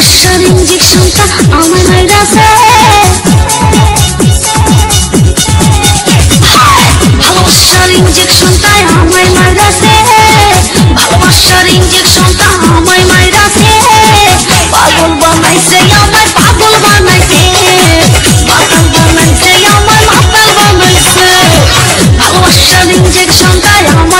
ভালোবাসার ইঞ্জেকশনটা আমার মাইরাছে ভালোবাসার ইঞ্জেকশনটাই আমায় মাইরাছে ভালোবাসার ইঞ্জেকশনটা আমায় মাইরাছে পাগল বানাইছে, আমায় পাগল বানাইছে। পাগল বানাইছে, আমায় মাতাল বানাইছে। আমায়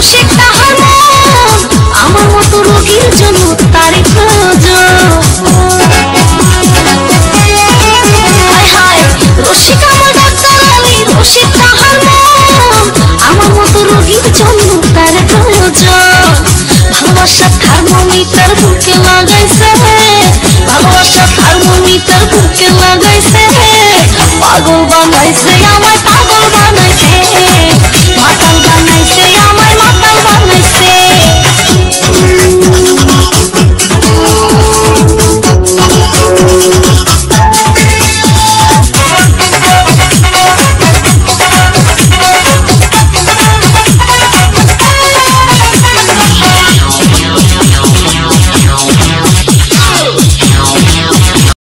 রসিক তাহার, আমার মতো রোগীর জন্য হায় রসিক আমার ডাক্তার আলী রসিক তাহার আমার মতো রোগীর জন্য তার প্রয়োজন ভালোবাসা থার্মোমিটার বুকে লাগাইছে। ভালোবাসা থার্মোমিটার বুকে লাগাইছে। পাগল বানাইছে